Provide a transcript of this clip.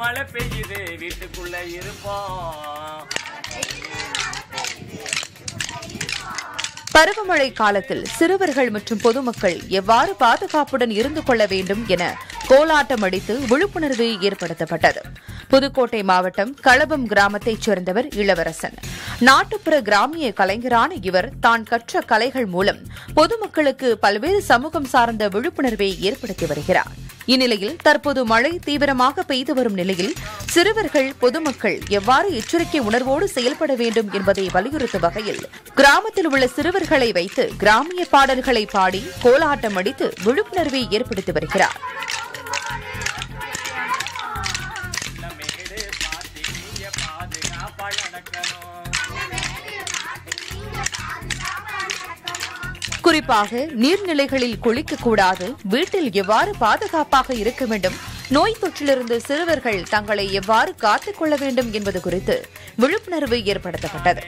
மழை பெய்யுது வீட்டுக்குள்ள இருப்போம். பருவமழை காலத்தில் சிறுவர்கள் மற்றும் பொதுமக்கள் எவ்வாறு பாதுகாப்புடன் இருந்து கொள்ள வேண்டும் என கோலாட்டம் அடித்து விழிப்புணர்வு ஏற்படுத்தப்பட்டது. புதுக்கோட்டை மாவட்டம் களபம் கிராமத்தைச் சேர்ந்தவர் இளவரசன். நாட்டுப்புற கிராமிய கலைஞரான இவர் தான் கற்ற கலைகள் மூலம் பொதுமக்களுக்கு பல்வேறு சமூகம் சார்ந்த விழிப்புணர்வை ஏற்படுத்தி வருகிறார். இந்நிலையில் தற்போது மழை தீவிரமாக பெய்து வரும் நிலையில் சிறுவர்கள் பொதுமக்கள் எவ்வாறு எச்சரிக்கை உணர்வோடு செயல்பட வேண்டும் என்பதை வலியுறுத்தும் வகையில் கிராமத்தில் உள்ள சிறுவர்களை வைத்து கிராமிய பாடல்களை பாடி கோலாட்டம் அடித்து விழிப்புணர்வை ஏற்படுத்தி வருகிறார். நடக்கணும் குறிப்பாக நீர்நிலைகளில் குளிக்கக்கூடாது. வீட்டில் எவ்வாறு பாதுகாப்பாக இருக்க வேண்டும்? நோய் தொற்றிலிருந்து சிறுவர்கள் தங்களை எவ்வாறு காத்துக் கொள்ள வேண்டும் என்பது குறித்து விழிப்புணர்வு ஏற்படுத்தப்பட்டது.